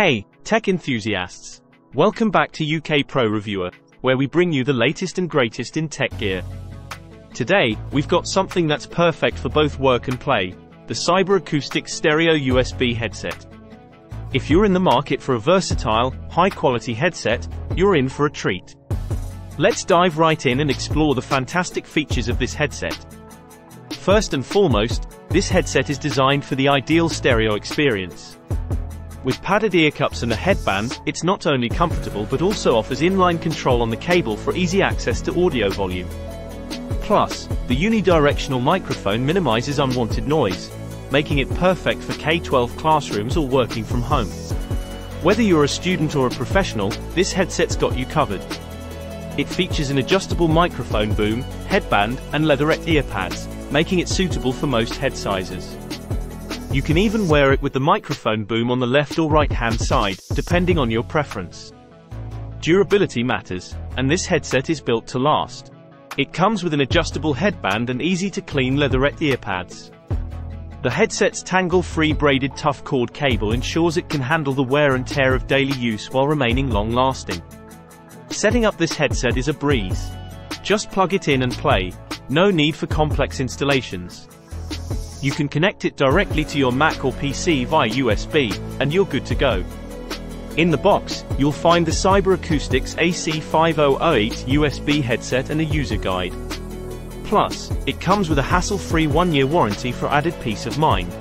Hey, tech enthusiasts! Welcome back to UK Pro Reviewer, where we bring you the latest and greatest in tech gear. Today, we've got something that's perfect for both work and play, the Cyber Acoustic Stereo USB headset. If you're in the market for a versatile, high-quality headset, you're in for a treat. Let's dive right in and explore the fantastic features of this headset. First and foremost, this headset is designed for the ideal stereo experience. With padded ear cups and a headband, it's not only comfortable but also offers inline control on the cable for easy access to audio volume. Plus, the unidirectional microphone minimizes unwanted noise, making it perfect for K-12 classrooms or working from home. Whether you're a student or a professional, this headset's got you covered. It features an adjustable microphone boom, headband, and leatherette ear pads, making it suitable for most head sizes. You can even wear it with the microphone boom on the left or right hand side, depending on your preference. Durability matters, and this headset is built to last. It comes with an adjustable headband and easy to clean leatherette earpads. The headset's tangle-free braided tough cord cable ensures it can handle the wear and tear of daily use while remaining long-lasting. Setting up this headset is a breeze. Just plug it in and play, no need for complex installations. You can connect it directly to your Mac or PC via USB, and you're good to go. In the box, you'll find the CyberAcoustics AC5008 USB headset and a user guide. Plus, it comes with a hassle-free one-year warranty for added peace of mind.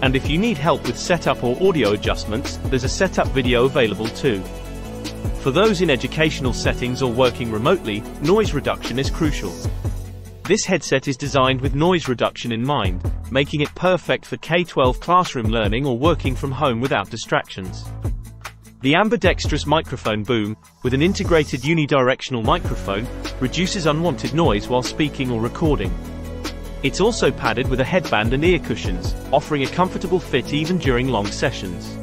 And if you need help with setup or audio adjustments, there's a setup video available too. For those in educational settings or working remotely, noise reduction is crucial. This headset is designed with noise reduction in mind, making it perfect for K-12 classroom learning or working from home without distractions. The ambidextrous microphone boom, with an integrated unidirectional microphone, reduces unwanted noise while speaking or recording. It's also padded with a headband and ear cushions, offering a comfortable fit even during long sessions.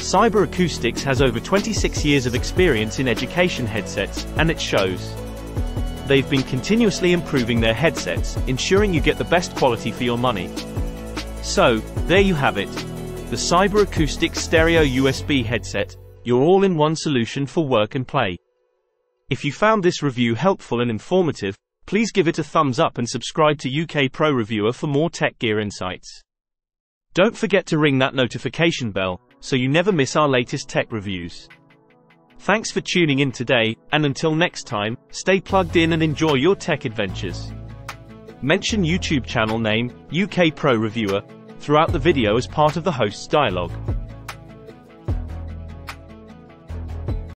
Cyber Acoustics has over 26 years of experience in education headsets, and it shows. They've been continuously improving their headsets, ensuring you get the best quality for your money. So, there you have it. The Cyber Acoustics Stereo USB headset, your all-in-one solution for work and play. If you found this review helpful and informative, please give it a thumbs up and subscribe to UK Pro Reviewer for more tech gear insights. Don't forget to ring that notification bell, so you never miss our latest tech reviews. Thanks for tuning in today, and until next time, stay plugged in and enjoy your tech adventures. Mention YouTube channel name, UK Pro Reviewer, throughout the video as part of the host's dialogue.